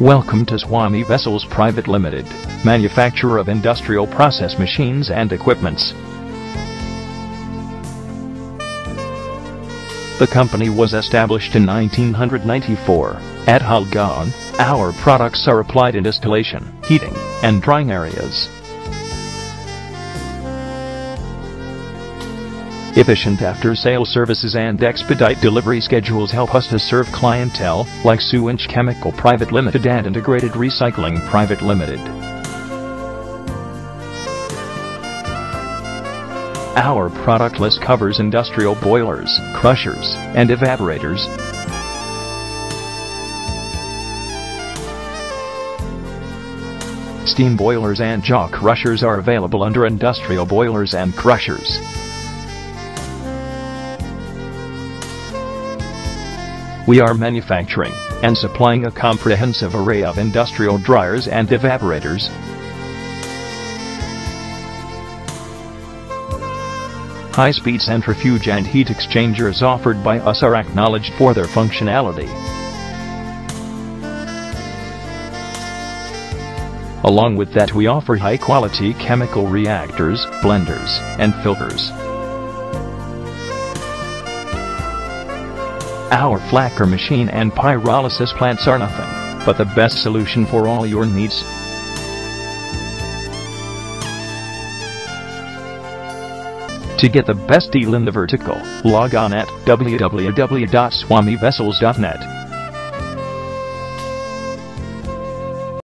Welcome to Swami Vessels Private Limited, manufacturer of industrial process machines and equipments. The company was established in 1994. At Jalgaon, our products are applied in distillation, heating, and drying areas. Efficient after-sale services and expedite delivery schedules help us to serve clientele like Suyansh Chemical Private Limited and Integrated Recycling Private Limited. Our product list covers industrial boilers, crushers, and evaporators. Steam boilers and jaw crushers are available under industrial boilers and crushers. We are manufacturing and supplying a comprehensive array of industrial dryers and evaporators. High-speed centrifuge and heat exchangers offered by us are acknowledged for their functionality. Along with that we offer high-quality chemical reactors, blenders, and filters. Our flacker machine and pyrolysis plants are nothing but the best solution for all your needs. To get the best deal in the vertical, log on at www.swamivessels.net.